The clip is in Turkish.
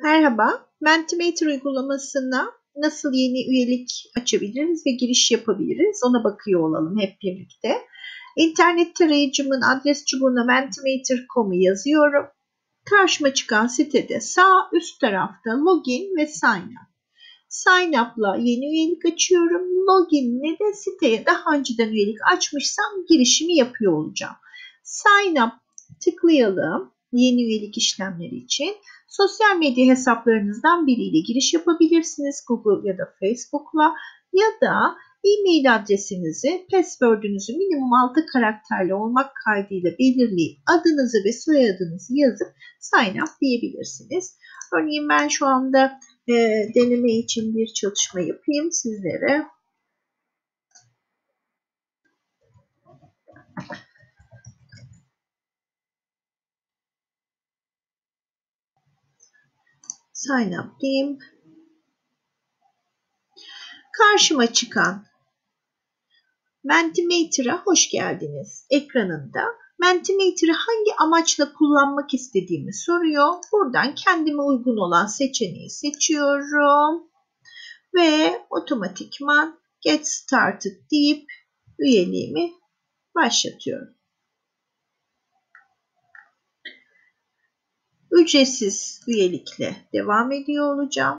Merhaba, Mentimeter uygulamasına nasıl yeni üyelik açabiliriz ve giriş yapabiliriz ona bakıyor olalım hep birlikte. İnternet tarayıcımın adres çubuğuna mentimeter.com'u yazıyorum. Karşıma çıkan sitede sağ üst tarafta login ve sign up. Sign up'la yeni üyelik açıyorum. Login'le de siteye daha önceden üyelik açmışsam girişimi yapıyor olacağım. Sign up tıklayalım yeni üyelik işlemleri için. Sosyal medya hesaplarınızdan biriyle giriş yapabilirsiniz. Google ya da Facebook'la ya da e-mail adresinizi, password'ünüzü minimum 6 karakterli olmak kaydıyla belirleyip adınızı ve soyadınızı yazıp sign up diyebilirsiniz. Örneğin ben şu anda e, deneme için bir çalışma yapayım sizlere. Sign up diyeyim. Karşıma çıkan Mentimeter'a hoş geldiniz ekranında. Mentimeter'ı hangi amaçla kullanmak istediğimi soruyor. Buradan kendime uygun olan seçeneği seçiyorum. Ve otomatikman Get Started deyip üyeliğimi başlatıyorum. Ücretsiz üyelikle devam ediyor olacağım.